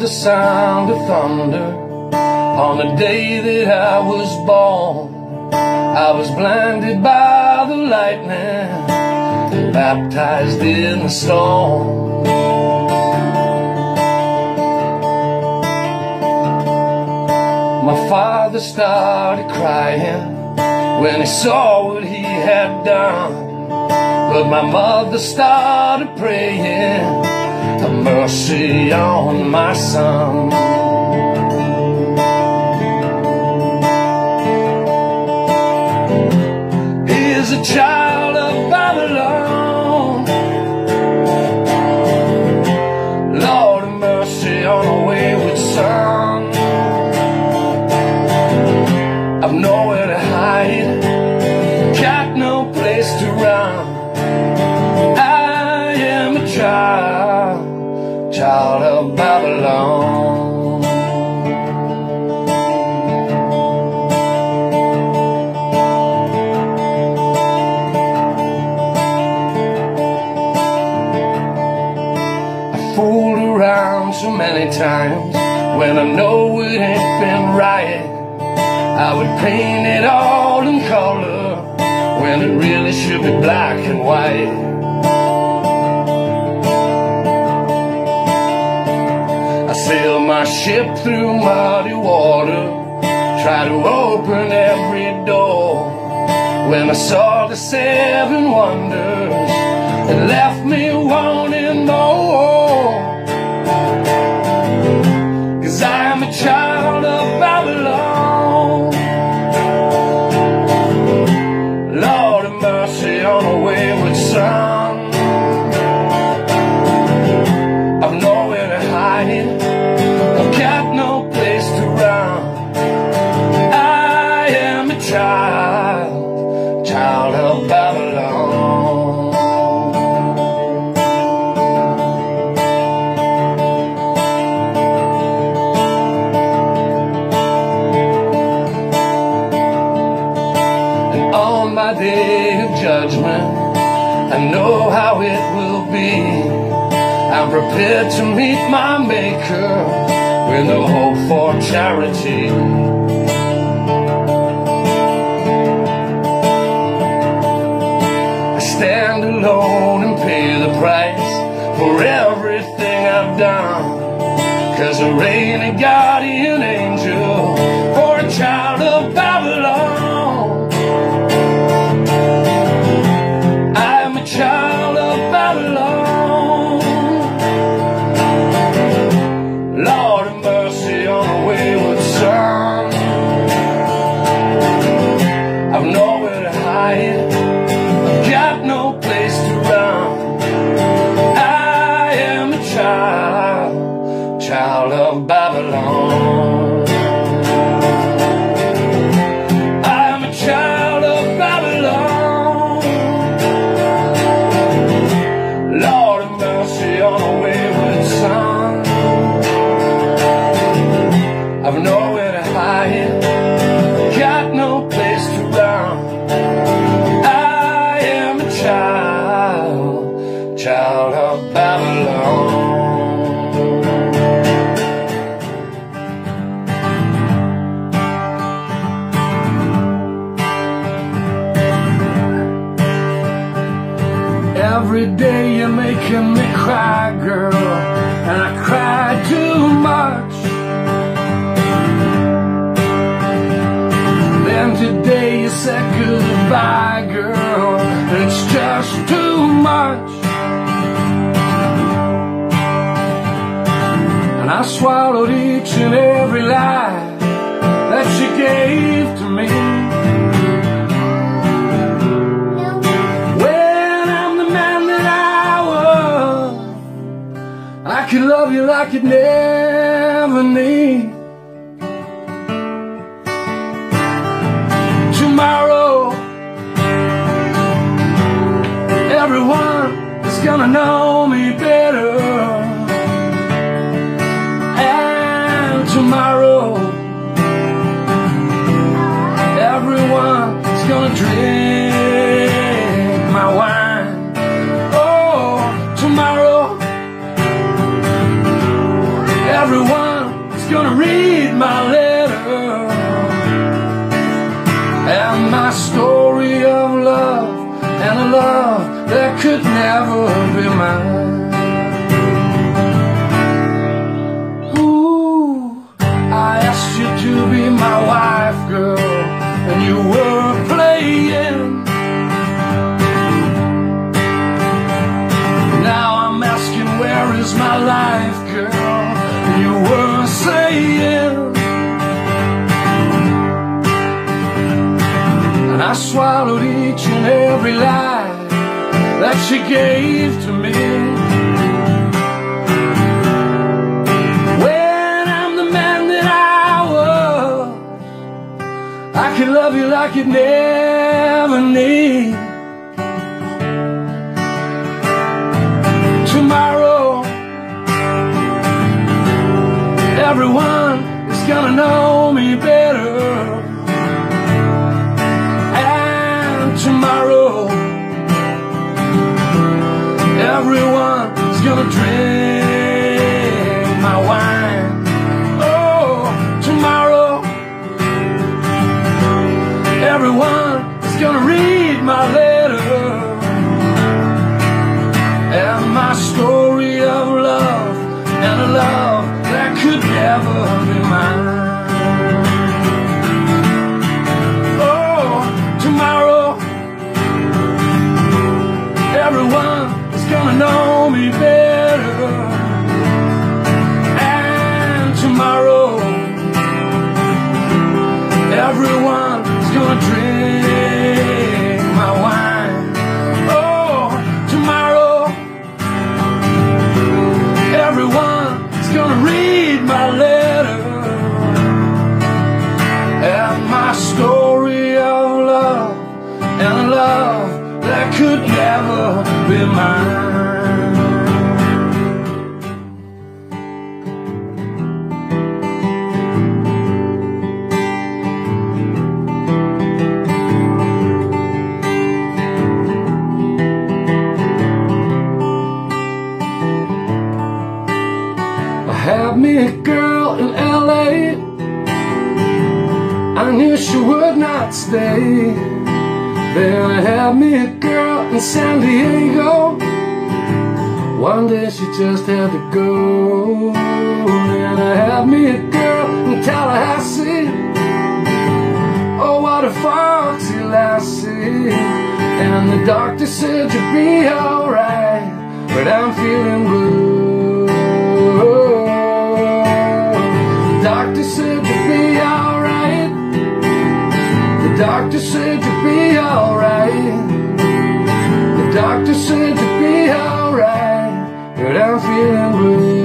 the sound of thunder on the day that I was born. I was blinded by the lightning, baptized in the storm. My father started crying when he saw what he had done. But my mother started praying, mercy on my son. So many times when I know it ain't been right. I would paint it all in color when it really should be black and white. I sail my ship through muddy water, try to open every door. When I saw the seven wonders, it left me wanting more. 아 goodbye, girl, it's just too much. And I swallowed each and every lie that she gave to me. When I'm the man that I was, I could love you like you'd never need. Tomorrow, gonna know me better. Never be mine. Ooh, I asked you to be my wife, girl, and you were playing. Now I'm asking, where is my life, girl? And you were saying. And I swallowed each and every lie that she gave to me. When I'm the man that I was, I can love you like you never need. Tomorrow, everyone is gonna know me better. Everyone's gonna drink me a girl in LA. I knew she would not stay. Then I had me a girl in San Diego. One day she just had to go. Then I had me a girl in Tallahassee. Oh, what a foxy lassie. And the doctor said you'd be alright. But I'm feeling blue. Doctor said you'd be alright. The doctor said you'd be alright. But I'm feeling blue.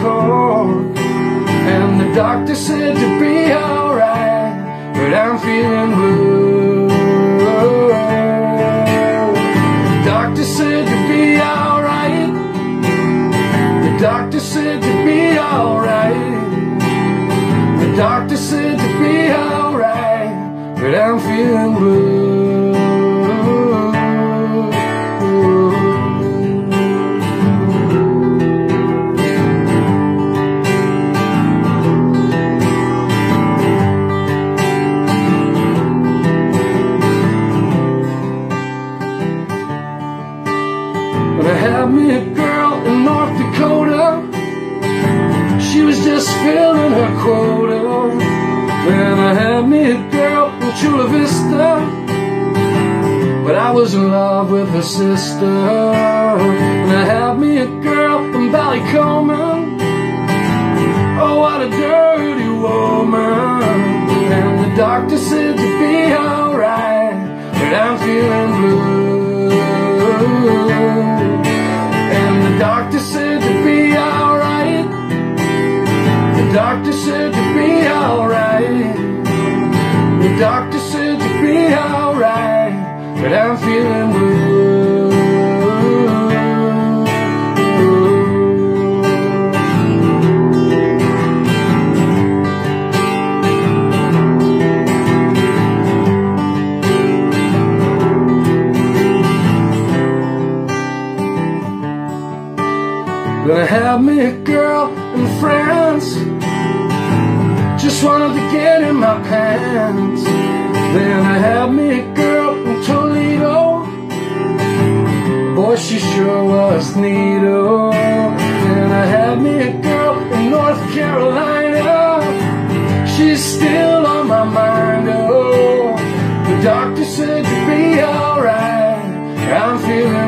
Cork. And the doctor said you'd be alright. But I'm feeling blue. The doctor said you'd be alright. The doctor said you'd be alright. The doctor said you'd be alright. But I'm feeling blue. was in love with her sister. And I had me a girl from Ballycolman Oh, what a dirty woman. And the doctor said to be alright But I'm feeling blue. And the doctor said to be alright. The doctor said to be alright. I'm feeling blue. Doctor said you'd be alright. I'm feeling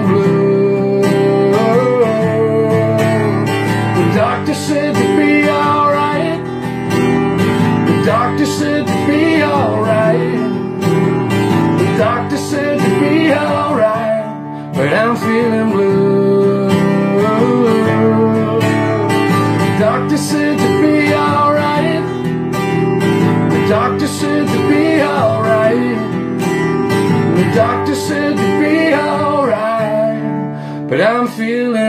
Through.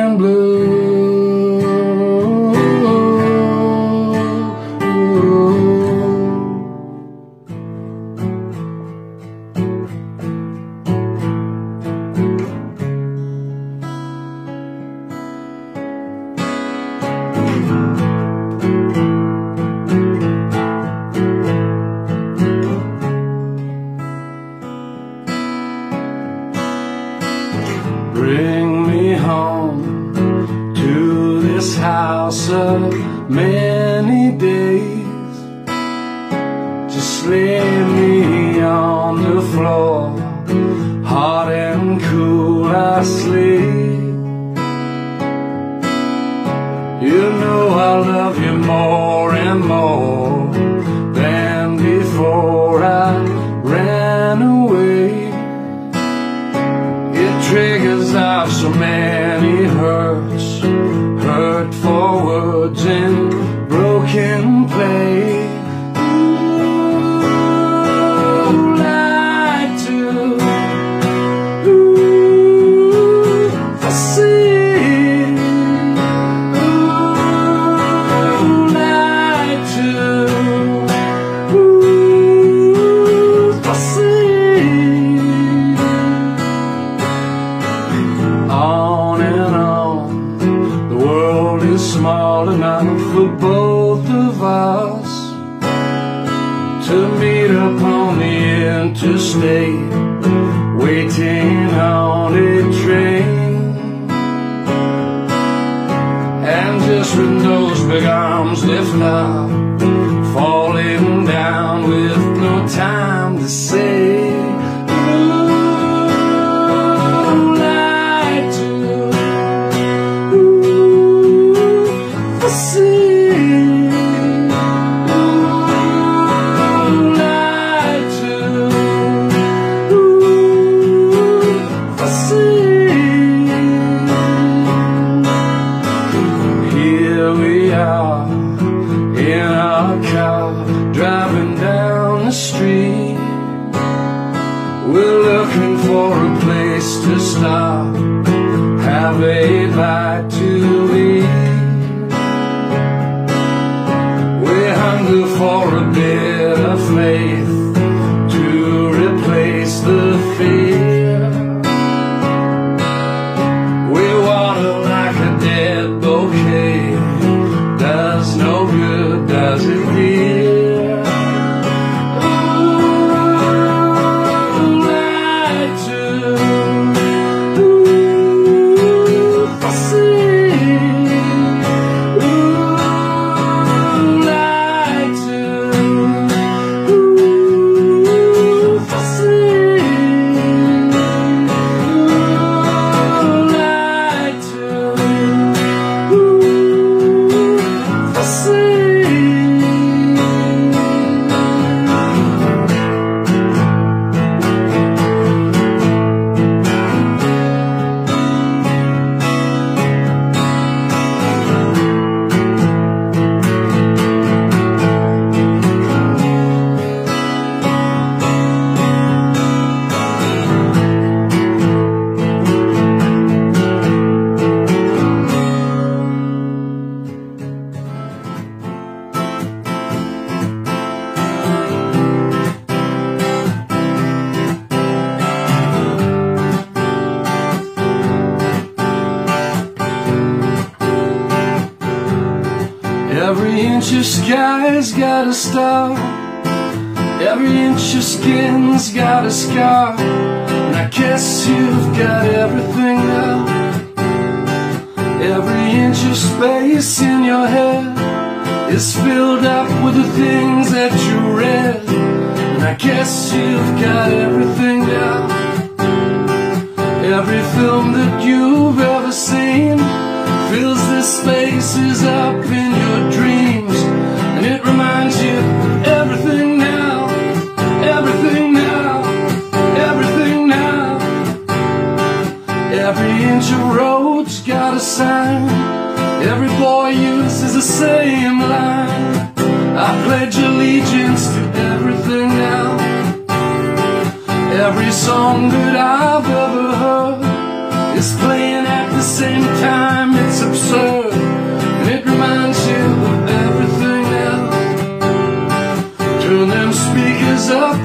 world is small enough for both of us To meet up on the interstate Waiting on a train. And just with those big arms lift up sky's got a star. Every inch of skin's got a scar. And I guess you've got everything now. Every inch of space in your head is filled up with the things that you read. And I guess you've got everything now. Every film that you've ever seen fills the spaces up in your dreams. Sign. Every boy uses the same line. I pledge allegiance to everything now. Every song that I've ever heard is playing at the same time. It's absurd, and it reminds you of everything now. Turn them speakers up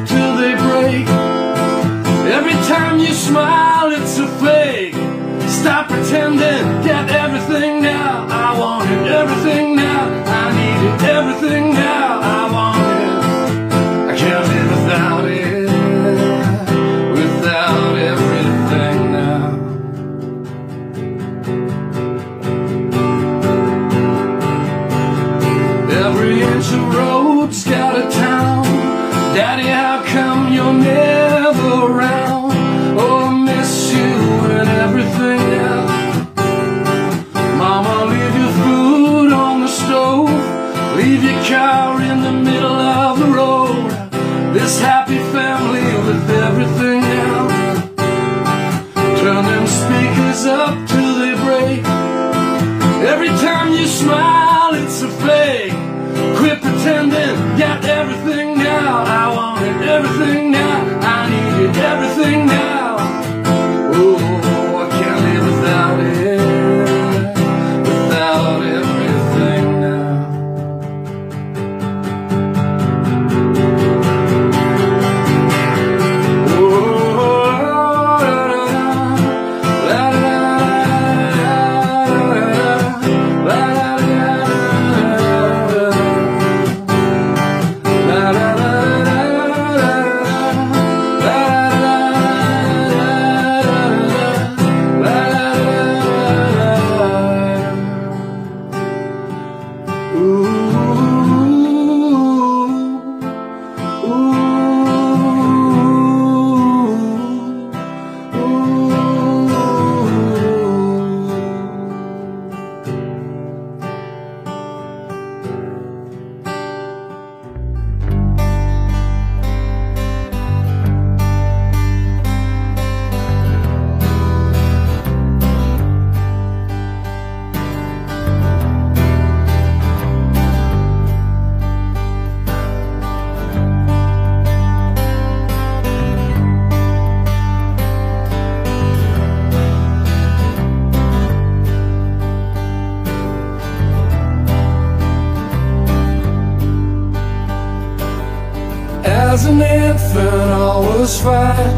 fine.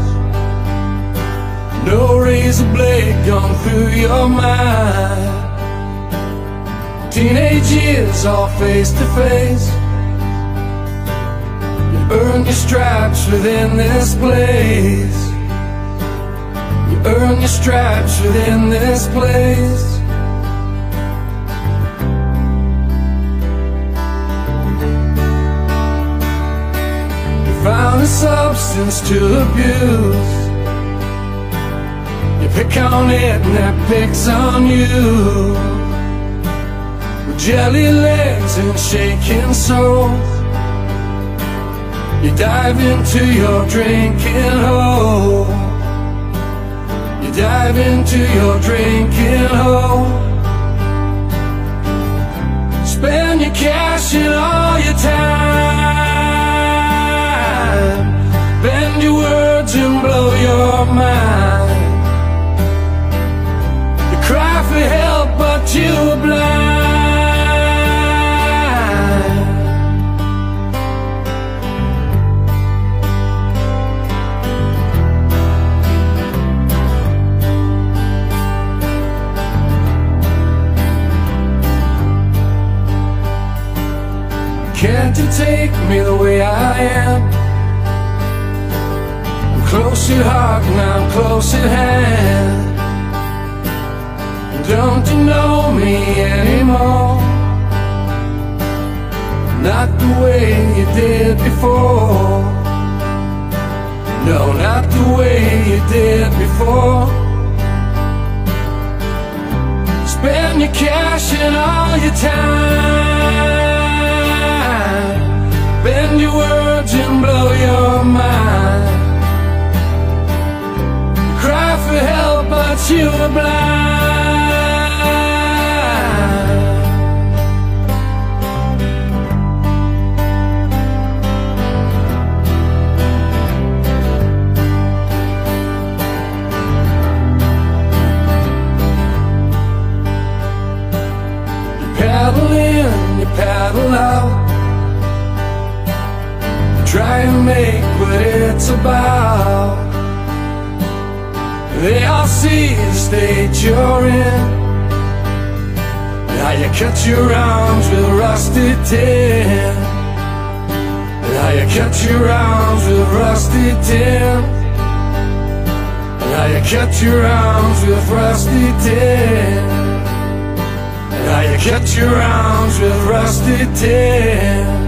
No razor blade gone through your mind. Teenage years, all face to face. You earn your stripes within this place. You earn your stripes within this place. Found a substance to abuse. You pick on it and that picks on you. With jelly legs and shaking souls. You dive into your drinking hole. You dive into your drinking hole. Spend your cash You cry for help, but you're blind. Can't you take me the way I am. At heart and I'm close at hand. Don't you know me anymore? Not the way you did before. No, not the way you did before. Spend your cash and all your time. You were blind. You paddle in, you paddle out. Try and make what it's about. State you're in. How you cut your arms with rusty tin. How you cut your arms with rusty tin. How you cut your arms with rusty tin. How you cut your arms with rusty tin